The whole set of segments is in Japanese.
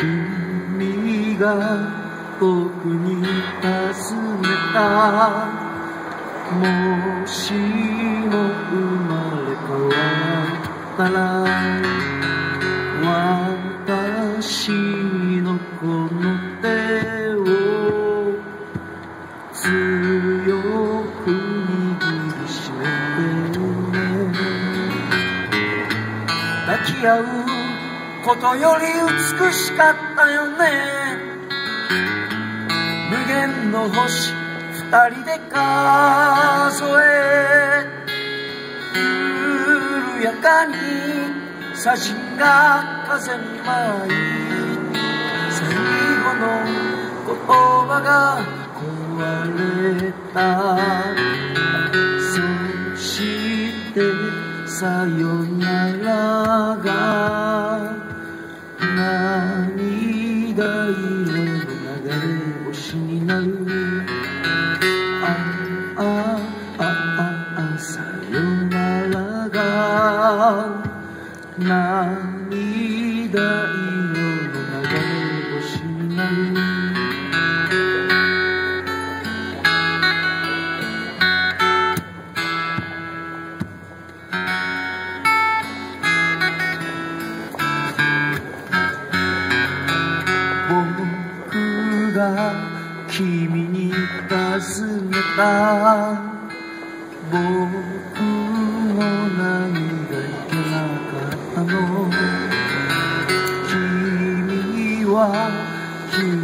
君が僕に尋ねた。もしも生まれ変わったら私のこの手を強くき合うことより美しかったよね。無限の星二人で数え緩やかに写真が風に舞い最後の言葉が壊れた。そしてさよなら。が涙色の流れ君に尋ねた。僕の何がいけなかったの？君は急に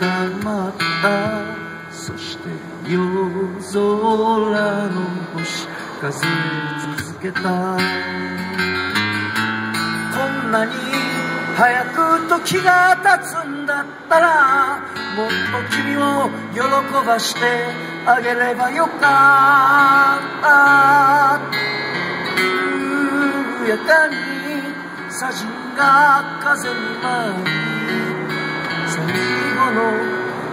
黙った。そして夜空の星数え続けた。こんなに早く時が経つんだったらもっと君を喜ばしてあげればよかった。緩やかに写真が風に舞い最後の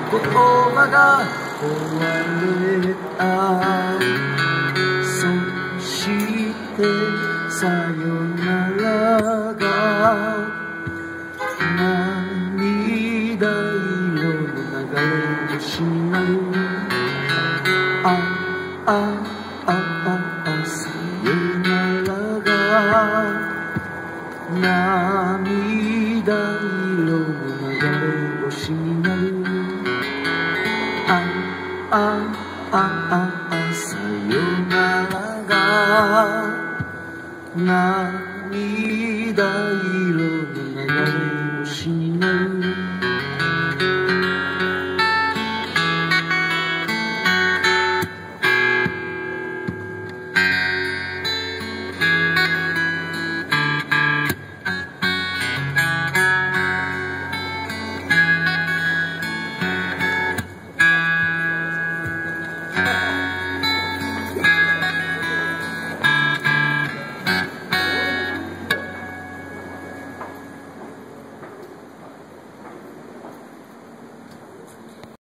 言葉が壊れたそしてさよならが涙色の流れ星になるあああああさよならが涙色の流れ星になるあああああさよならが涙色